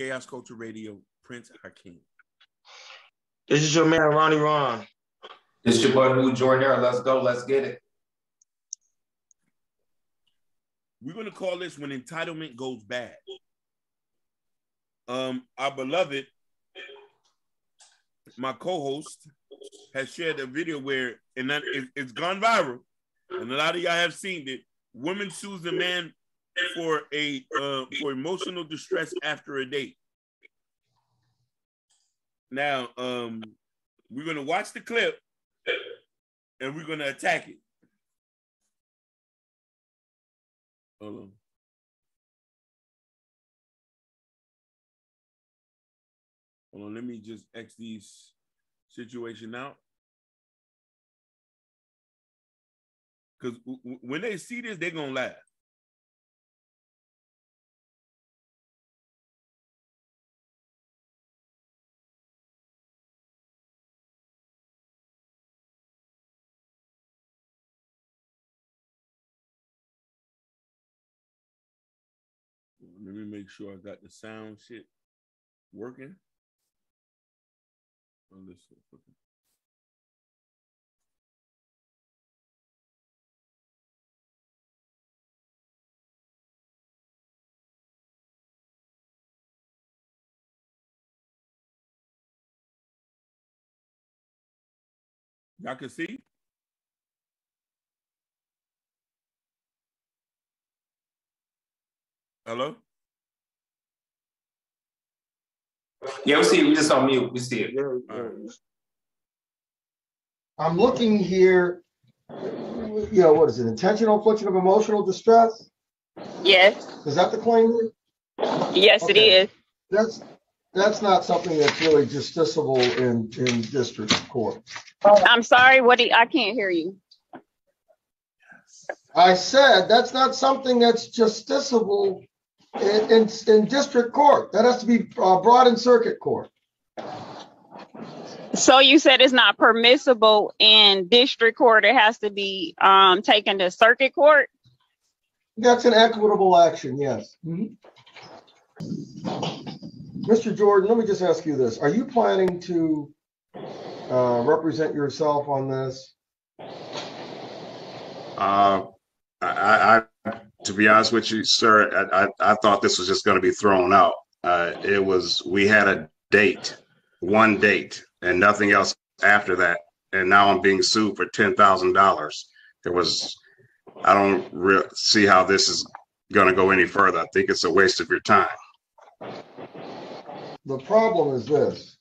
Chaos Culture Radio, Prince Hakeem. This is your man, Ronnie Ron. This is your boy, New Jordan. Let's go. Let's get it. We're going to call this when entitlement goes bad. Um, our beloved, my co-host, has shared a video where, and that it, it's gone viral, and a lot of y'all have seen it. Woman sues a man for a uh, for emotional distress after a date. Now, um, we're gonna watch the clip and we're gonna attack it. Hold on. Hold on, let me just X these situation out. Because w- when they see this, they're gonna laugh. Let me make sure I got the sound shit working. Oh, listen, okay. Y'all can see? Hello? Yeah, we see it. We just on mute. We see it. I'm looking here, you know, what is it, intentional infliction of emotional distress? Yes, Is that the claim? yes, it Okay. is. That's, that's not something that's really justiciable in, in district court. I'm sorry, what do you, I can't hear you. I said, that's not something that's justiciable in, in, in district court. That has to be uh, brought in circuit court. So you said it's not permissible in district court, it has to be, um, taken to circuit court? That's an equitable action, yes. Mhm. Mr. Jordan, let me just ask you this. Are you planning to uh, represent yourself on this? Uh, I, I, to be honest with you, sir, I, I, I thought this was just going to be thrown out. Uh, it was, we had a date, one date, and nothing else after that. And now I'm being sued for ten thousand dollars. There was, I don't re- see how this is going to go any further. I think it's a waste of your time. The problem is this.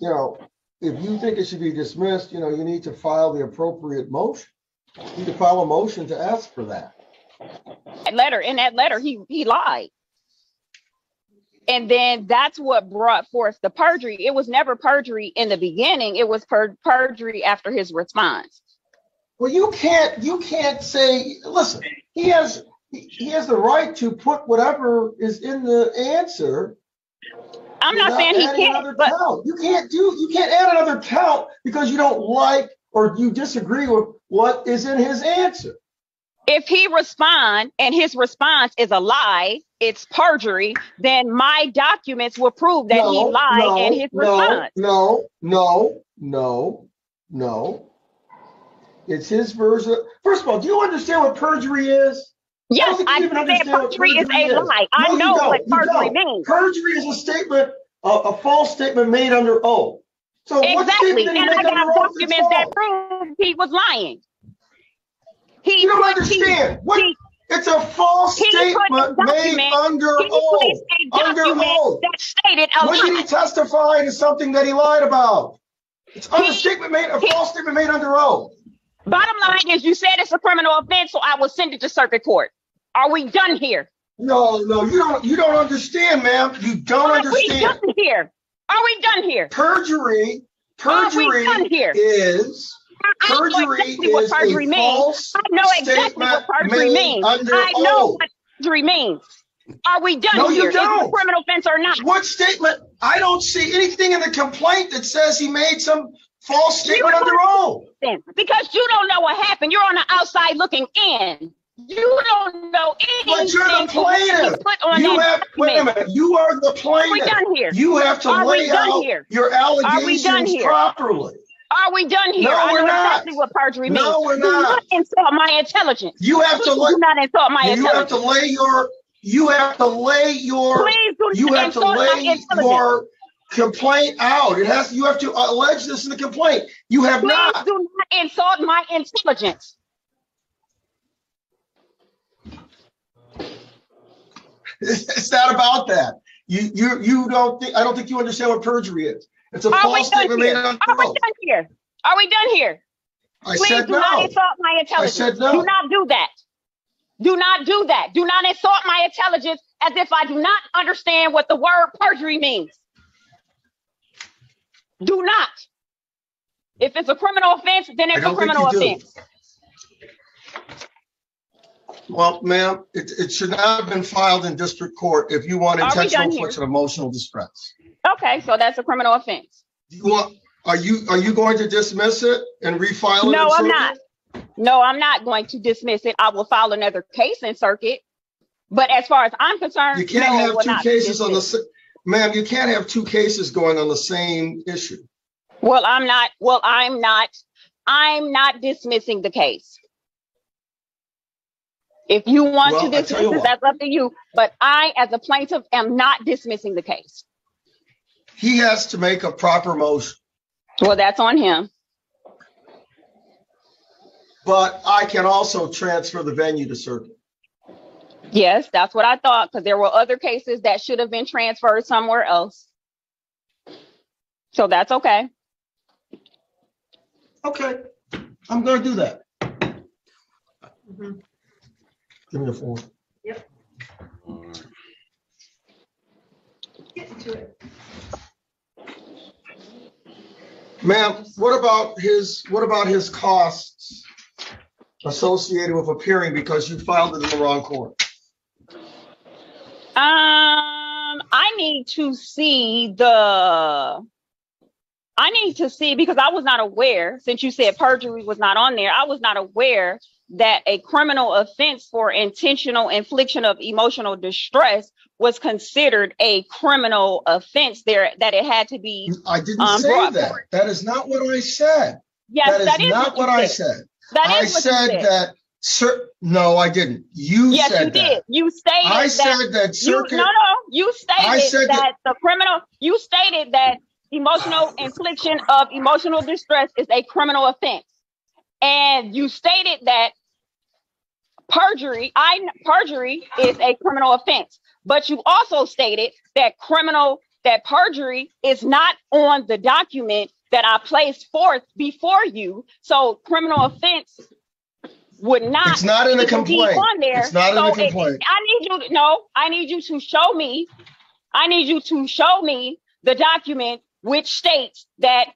You know, if you think it should be dismissed, you know, you need to file the appropriate motion. You need to file a motion to ask for that. That letter, in that letter, he, he lied. And then that's what brought forth the perjury. It was never perjury in the beginning. It was per- perjury after his response. Well, you can't, you can't say, listen, he has, he he has the right to put whatever is in the answer. I'm not saying he can't, but count. You can't do, you can't add another count because you don't like or you disagree with what is in his answer. if he respond and his response is a lie, it's perjury, then my documents will prove that he lied no, in his no, response. No, no, no, no. It's his version. First of all, do you understand what perjury is? Yes, I understand understand perjury is a lie. No, I know what perjury means. Perjury is a statement, a, a false statement made under oath. So Exactly. statement did he And I got under oath? It's documents that prove he was lying. He You don't put- he- understand. What? he- It's a false a statement made under oath. a Under oath. that stated a When did he testify to something that he lied about? It's under He- statement made, a he- false statement made under oath. Bottom line is you said it's a criminal offense, so I will send it to circuit court. Are we done here? No, no, you don't. You don't understand, ma'am. You don't Are we understand. done here? Are we done here? Perjury. Are we Perjury done here? is I perjury exactly what is perjury a means. false I know exactly what perjury means. I know oath. what perjury means. Are we done No, you here? Is a don't. criminal offense or not? What statement? I don't see anything in the complaint that says he made some false statement under oath. Because you don't know what happened. You're on the outside looking in. You don't know anything. But you're the plaintiff. Put on You have, wait a minute, you are the Are we plaintiff. done here? You have to Are lay done out here? your we done allegations here? properly. Are we done here? No, I we're not. exactly what perjury means. No, we're Do not. not insult my intelligence. You have to lay, do not insult my you have intelligence. to lay your, you have to lay your, Please do you not have to lay your complaint out. It has, you have to allege this in the complaint. You have Please not. do not insult my intelligence. It's not about that. You, you, you don't think, I don't think you understand what perjury is. It's a Are we false done statement made here? on Are we done here? Are we done here? I Please do not insult my intelligence. said no. Do not do that. Do not do that. Do not insult my intelligence as if I do not understand what the word perjury means. Do not. If it's a criminal offense, then it's a criminal offense. do. Well, ma'am, it, it should not have been filed in district court if you want Are we intentional done here? infliction of emotional distress. Okay, so that's a criminal offense. Do you want, are you, are you going to dismiss it and refile it? No, I'm not. No, I'm not going to dismiss it. I will file another case in circuit. But as far as I'm concerned, You can't no, it have will two not be cases on the, dismissed. sa- ma'am, you can't have two cases going on the same issue. Well, I'm not, well, I'm not, I'm not dismissing the case. If you want Well, to dismiss you it, what. that's up to you. But I, as a plaintiff, am not dismissing the case. He has to make a proper motion, Well, that's on him. but I can also transfer the venue to circuit. Yes, that's what I thought, because there were other cases that should have been transferred somewhere else. So that's okay. Okay, I'm gonna do that. Mm-hmm. Give me a form. Ma'am, what about his, what about his costs associated with appearing because you filed it in the wrong court? Um, I need to see the. I need to see because I was not aware, since you said perjury was not on there, I was not aware that a criminal offense for intentional infliction of emotional distress was considered a criminal offense there, that it had to be. I didn't Um, say that. forward. That is not what I said. Yes, That that is is not what you I said. said. That I is what you said that, cer, no, I didn't. You Yes, you said did. that. You stated I that. said that You, no, no, you I stated said that, that- the criminal, you stated that emotional infliction of emotional distress is a criminal offense. And you stated that perjury, I, perjury is a criminal offense. But you also stated that criminal, that perjury is not on the document that I placed forth before you. So criminal offense would not It's not in the complaint. on there. It's not in the So it- complaint. I need you to no, I need you to show me. I need you to show me the document which states that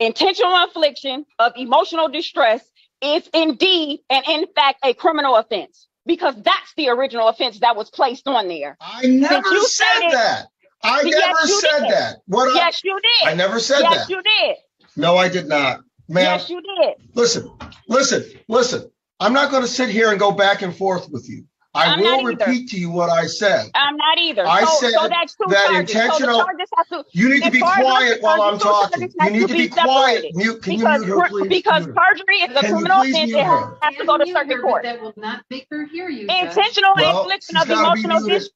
intentional infliction of emotional distress is indeed and in fact a criminal offense because that's the original offense that was placed on there. I never you said stated- that. I Yes, never said did. that. What I, yes, you did. I never said yes, that. you did. No, I did not. Ma'am, Yes, you did. listen, listen, listen. I'm not going to sit here and go back and forth with you. I I'm will not either. repeat to you what I said. I'm not either. I so, so said that's two that charges. intentional- So the charges have to, You need to be far as I'm quiet while I'm concerned, the two talking. You need to to be be quiet. Mute, can you because mute her, please? because perjury is a Can criminal offense. mute It her? has to go to circuit her, court. That will not make her hear you. Intentional Well, infliction of emotional distress.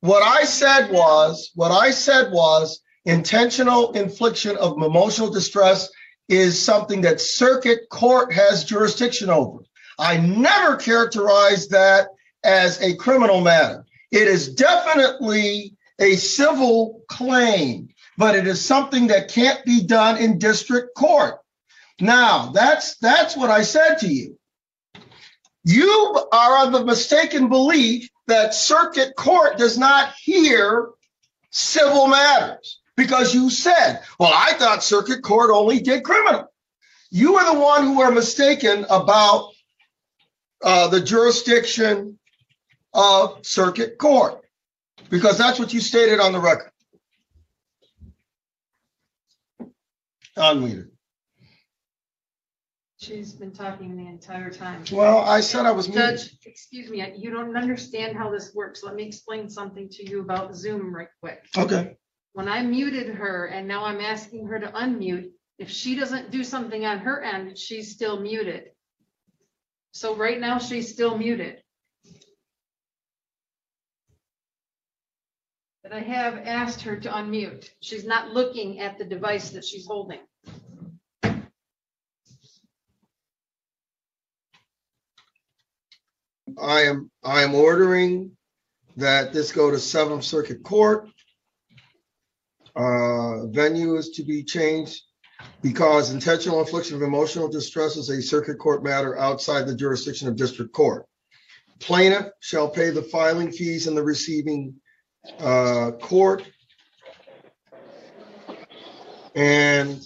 What I said was, what I said was intentional infliction of emotional distress is something that circuit court has jurisdiction over. I never characterized that as a criminal matter. It is definitely a civil claim, but it is something that can't be done in district court. Now, that's that's what I said to you. You are of the mistaken belief that circuit court does not hear civil matters because you said, well, I thought circuit court only did criminal. You are the one who are mistaken about uh, the jurisdiction of circuit court because that's what you stated on the record. Unmuted. She's been talking the entire time. Well, I said I was muted. Judge, excuse me, you don't understand how this works. Let me explain something to you about Zoom right quick. Okay, When I muted her and now I'm asking her to unmute, if she doesn't do something on her end, she's still muted. So right now, she's still muted. But I have asked her to unmute. She's not looking at the device that she's holding. I am, I am ordering that this go to Seventh Circuit Court. Uh, venue is to be changed because intentional infliction of emotional distress is a circuit court matter outside the jurisdiction of district court. Plaintiff shall pay the filing fees in the receiving uh, court. And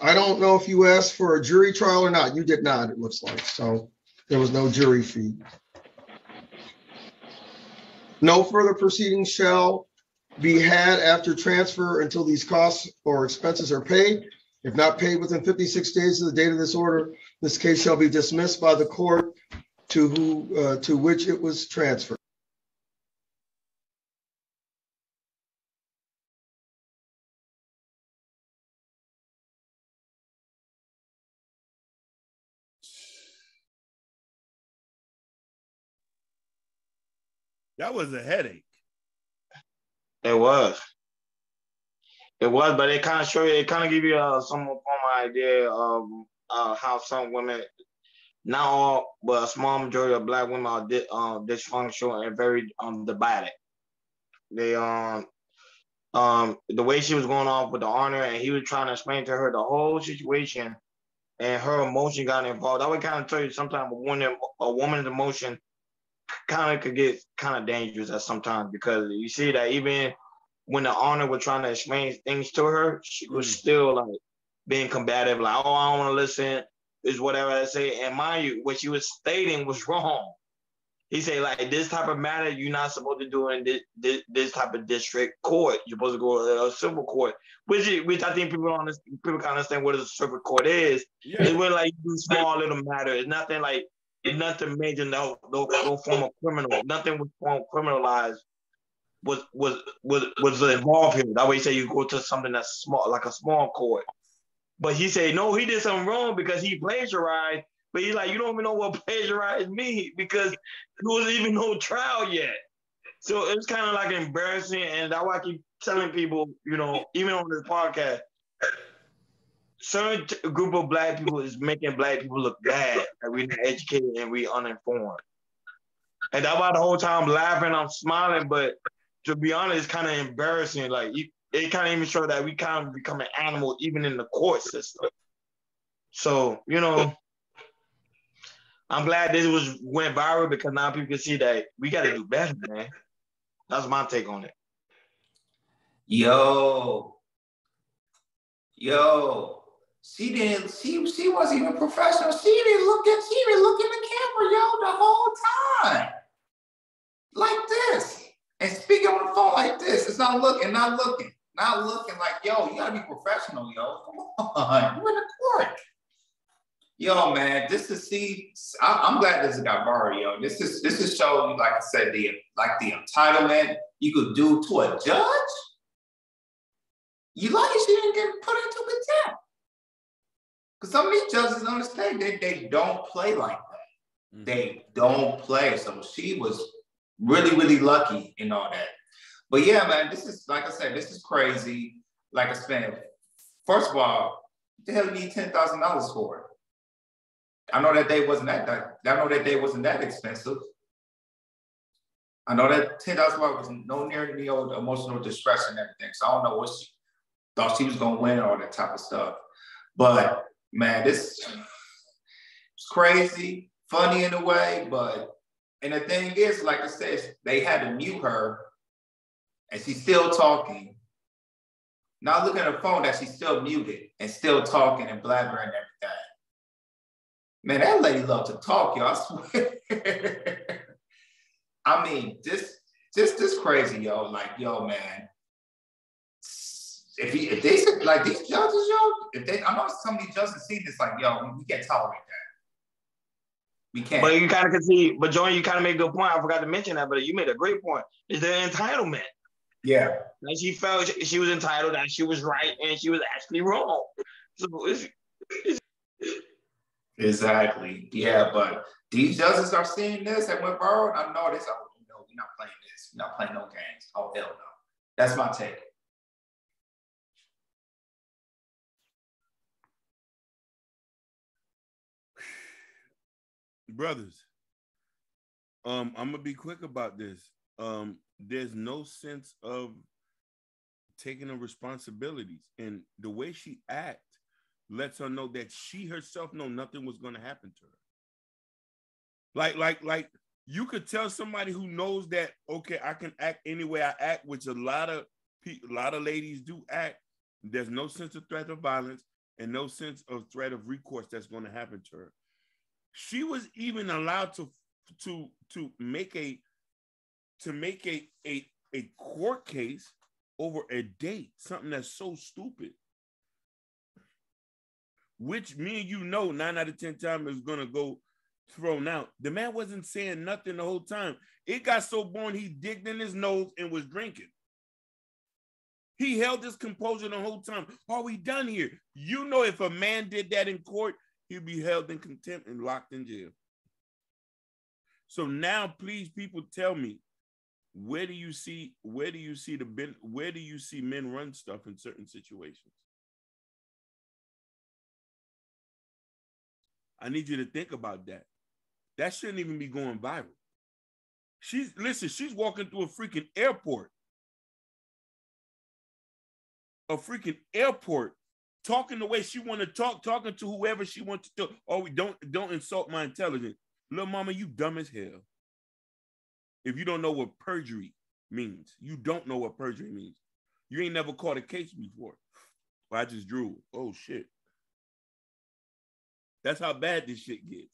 I don't know if you asked for a jury trial or not. You did not, it looks like. So there was no jury fee. No further proceedings shall be had after transfer until these costs or expenses are paid. If not paid within 56 days of the date of this order, this case shall be dismissed by the court to who, uh, to which it was transferred. That was a headache. It was. It was, but it kind of show you, it kind of give you uh, some form idea of uh, how some women, not all, but a small majority of black women are di- uh, dysfunctional and very um divided. They um um the way she was going off with the honor, and he was trying to explain to her the whole situation, and her emotion got involved. I would kind of tell you sometimes a woman a woman's emotion kind of could get kind of dangerous at sometimes because you see that even when the owner was trying to explain things to her, she was Mm. still like being combative, like, oh, I don't want to listen, is whatever I say. And mind you, what she was stating was wrong. He said, like, this type of matter, you're not supposed to do in this, this, this type of district court. You're supposed to go to a civil court, which is, which I think people don't understand, people can understand what a civil court is. Yeah. It's where like do small little matter. It's nothing like it's nothing major. No, no, no form of criminal. Nothing was form criminalized. Was was was was involved here. That way, you say you go to something that's small, like a small court. But he said no, he did something wrong because he plagiarized. But he's like, you don't even know what plagiarized means because there was even no trial yet. So it's kind of like embarrassing, and that's why I keep telling people, you know, even on this podcast, certain group of black people is making black people look bad, and we're not educated and we uninformed. And that's why the whole time I'm laughing, I'm smiling, but to be honest, it's kind of embarrassing. Like it kind of even show that we kind of become an animal even in the court system. So you know, I'm glad this was went viral because now people can see that we got to do better, man. That's my take on it. Yo. Yo. She didn't, she she wasn't even professional. She didn't look at she didn't look in the camera, yo, the whole time. Like this. And speaking on the phone like this. It's not looking, not looking, not looking like, yo, you gotta be professional, yo. Come on, you in the court. Yo, man, this is see, I, I'm glad this got borrowed, yo. This is this is showing, like I said, the like the entitlement you could do to a judge. You lucky she didn't get put into contempt. Because some of these judges understand they, they don't play like that. Mhm. They don't play. So she was really, really lucky and all that. But yeah, man, this is like I said, this is crazy. Like I said, first of all, the hell you need ten thousand dollars for? I know that day wasn't that, that I know that day wasn't that expensive. I know that ten thousand dollars was no near the old emotional distress and everything. So I don't know what she thought she was gonna win and all that type of stuff. But man, this it's crazy, funny in a way, but and the thing is, like I said, they had to mute her and she's still talking. Now look at her phone that she's still muted and still talking and blabbering and everything. Man, that lady loves to talk, y'all. I swear. I mean, this, this, this crazy, yo. Like, yo, man. if he if they said like these judges, yo, if they I know some of these judges see this like, yo, we can't tolerate that. We can't. But you kind of can see, but Joey, you kind of made a good point. I forgot to mention that, but you made a great point. Is the entitlement. yeah. Like she felt she, she was entitled and she was right and she was actually wrong. So it's, Exactly. Yeah, but these judges are seeing this and went viral. I know this. Oh no, we're not playing this. We're not playing no games. Oh hell no. That's my take. Brothers um i'm gonna be quick about this. Um there's no sense of taking the responsibilities and the way she act lets her know that she herself know nothing was to happen to her. Like like like you could tell somebody who knows that okay i can act any way i act which a lot of people a lot of ladies do act. There's no sense of threat of violence and no sense of threat of recourse that's going to happen to her she was even allowed to to to make a to make a a, a court case over a date something that's so stupid. Which me and you know nine out of ten times is gonna go thrown out. The man wasn't saying nothing the whole time. It got so boring he digged in his nose and was drinking. He held his composure the whole time. Are we done here? You know if a man did that in court he'll be held in contempt and locked in jail. So now, please, people, tell me, where do you see where do you see the where do you see men run stuff in certain situations? I need you to think about that. That shouldn't even be going viral. She's listen, she's walking through a freaking airport. A freaking airport talking the way she want to talk, talking to whoever she wants to. Talk. Oh, we don't don't insult my intelligence, little mama. You dumb as hell. If you don't know what perjury means, you don't know what perjury means. You ain't never caught a case before. Well, I just drew. Oh shit. That's how bad this shit gets.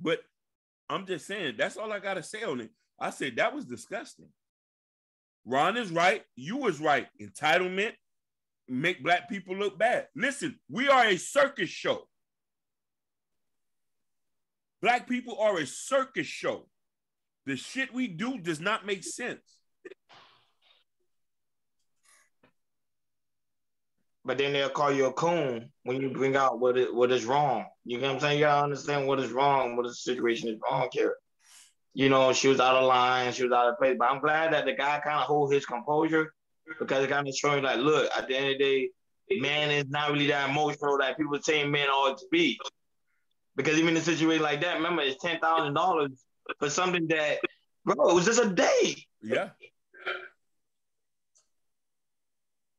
But I'm just saying, that's all I gotta say on it. I said that was disgusting. Ron is right. You was right. Entitlement, make black people look bad. Listen, we are a circus show. Black people are a circus show. The shit we do does not make sense. but then they'll call you a coon when you bring out what it, what is wrong. You know what I'm saying? You gotta understand what is wrong, what the situation is wrong here. You know, she was out of line, she was out of place. But I'm glad that the guy kind of hold his composure because it kind of showing like, look, at the end of the day, a man is not really that emotional that people say men ought to be. Because even in a situation like that, remember, it's ten thousand dollars for something that, bro, it was just a day. Yeah.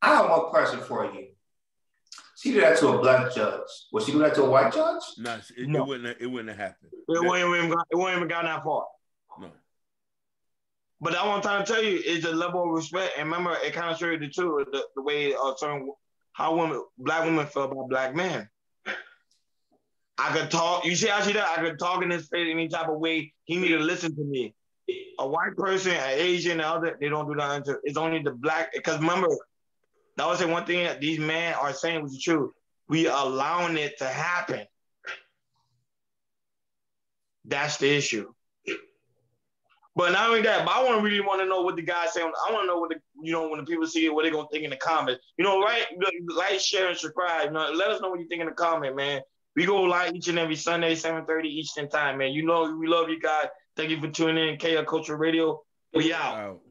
I have one question for you. She did that to a black judge. Would she do that to a white judge? No, it, No. it wouldn't. have- It wouldn't have happened. It wouldn't even, it wouldn't even got that far. But I want to tell you is the level of respect. And remember, it kind of showed you too the, the way uh, certain how women, black women feel about black men. I could talk. You see how she does? I could talk in his face any type of way. He need to listen to me. A white person, an Asian, the other, they don't do that. Until, it's only the black. Because remember, that was the one thing that these men are saying was true. We allowing it to happen. That's the issue. But not only that, but I want to really want to know what the guys say. I want to know what the you know when the people see it, what they're gonna think in the comments. You know, right? Like, share, and subscribe. You know, let us know what you think in the comment, man. We go live each and every Sunday, 7:30 Eastern time, man. You know, we love you guys. Thank you for tuning in, Chaos Culture Radio. We out. Out.